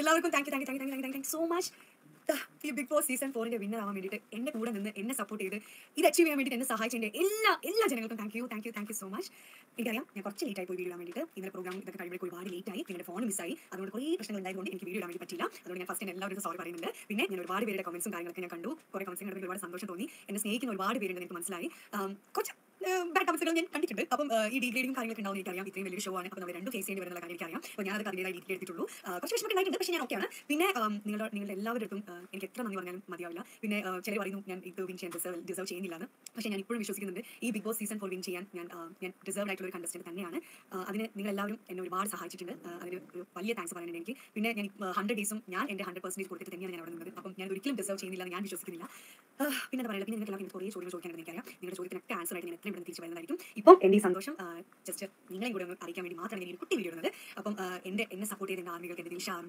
എല്ലാവർക്കും thank you thank you thank you thank you thank you so much ഈ Bigg Boss season ഫോറിന്റെ winner ആവാൻ വേണ്ടിയിട്ട് എന്റെ കൂടെ നിന്ന് എന്നെ സപ്പോർട്ട് ചെയ്ത് ഇത് അച്ചീവ് ചെയ്യാൻ വേണ്ടിയിട്ട് എന്നെ സഹായിച്ചതിന്റെ എല്ലാ എല്ലാ ജനങ്ങൾക്കും thank you thank you thank you so much എനിക്കറിയാം ഞാൻ കുറച്ച് ലേറ്റ് ആയി പോയി വീഡിയോ ഇടാൻ വേണ്ടിയിട്ട്. ഇന്നലെ പ്രോഗ്രാം ഇതൊക്കെ കഴിയുമ്പോൾ ഒരുപാട് ലേറ്റ് ആയി. പിന്നെ ഫോൺ മിസ്സായി അതുകൊണ്ട് കുറേ പ്രശ്നങ്ങൾ ഉണ്ടായതുകൊണ്ട് എനിക്ക് വീഡിയോ ഇടാൻ വേണ്ടി പറ്റില്ല അതുകൊണ്ട് ഞാൻ ഫസ്റ്റ് എല്ലാവരും സോറി പറയുന്നുണ്ട്. പിന്നെ ഞാൻ ഒരുപാട് പേരുടെ കമന്റ്സും കാര്യങ്ങളൊക്കെ ഞാൻ കണ്ടു. കുറേ കമന്റ്സ് കണ്ടപ്പോൾ ഒരുപാട് സന്തോഷം തോന്നി. എന്നെ സ്നേഹിക്കുന്ന ഒരുപാട് പേരുണ്ട് എനിക്ക് മനസ്സിലായി. കുറച്ച് ബാഡ് കമന്റ്സുകൾ ഞാൻ കണ്ടിട്ടുണ്ട്. അപ്പം ഈ ഡീഗ്രേഡിംഗ് കാര്യങ്ങളൊക്കെ ഉണ്ടാവും എനിക്കറിയാം ഇത്രയും വലിയ ഷോ ആണ്. അപ്പോൾ നമ്മൾ രണ്ടും ഫേസ് ചെയ്യേണ്ടി വരുന്ന കാര്യം എനിക്കറിയാം അപ്പോൾ ഞാൻ അത് അതിന്റെതായി എടുത്തിട്ടുള്ളൂ. കുറച്ച് വിഷമം ഉണ്ടായിട്ടുണ്ട്. പക്ഷേ ഞാൻ ഓക്കെയാണ് പിന്നെ നിങ്ങളുടെ നിങ്ങളുടെ എല്ലാവരുടെ എനിക്ക് എത്ര നന്ദി പറഞ്ഞാലും മതിയാവില്ല. പിന്നെ ചില പറയുന്നു ഞാൻ ഇത് വിൻ ചെയ്യാൻ ഡിസേർവ് ഡിസേർവ് ചെയ്യുന്നില്ലാന്ന്. പക്ഷേ ഞാൻ ഇപ്പോഴും വിശ്വസിക്കുന്നുണ്ട്. ഈ Bigg Boss season four win ചെയ്യാൻ ഞാൻ ഞാൻ ഡിസേർവ് ആയിട്ടുള്ള ഒരു കണ്ടസ്റ്റന്റ് തന്നെയാണ്. അതിന് നിങ്ങൾ എല്ലാവരും എന്നെ ഒരുപാട് സഹായിച്ചിട്ടുണ്ട്. അതിന് വലിയ താങ്ക്സ് പറയാനുണ്ട് എനിക്ക്. പിന്നെ ഞാൻ ഹൺഡ്രഡ് ഡേയ്സും ഞാൻ എന്റെ ഹൺഡ്രഡ് പെർസെന്റേജ് കൊടുത്തിട്ട് തന്നെയാണ് ഞാൻ അവിടെ നിന്നത്. അപ്പം ഞാൻ ഒരിക്കലും ഡിസേർവ് ചെയ്യുന്നില്ല എന്ന് ഞാൻ വിശ്വസിക്കുന്നില്ല. പിന്നെ എന്താ പറയുക? പിന്നെ നിങ്ങൾക്ക് കുറേ ചോദ്യങ്ങൾ ചോദിക്കാനുണ്ട് എനിക്കറിയാം. നിങ്ങളുടെ ചോദ്യത്തിനൊക്കെ ആൻസർ ആയിട്ട് ഞാൻ എത്രയും പെട്ടെന്ന് തിരിച്ചു വരുന്നതായിരിക്കും. ഇപ്പം എന്റെ ഈ സന്തോഷം ജസ്റ്റ് നിങ്ങളെയും കൂടെ ഒന്ന് അറിയിക്കാൻ വേണ്ടി മാത്രമാണ് ഞാൻ ഒരു കുട്ടി വീഡിയോ ഇടുന്നത്. അപ്പം എന്റെ എന്നെ സപ്പോർട്ട് ചെയ്ത ആർമികൾക്ക് എന്റെ ദിൽഷ ആർമി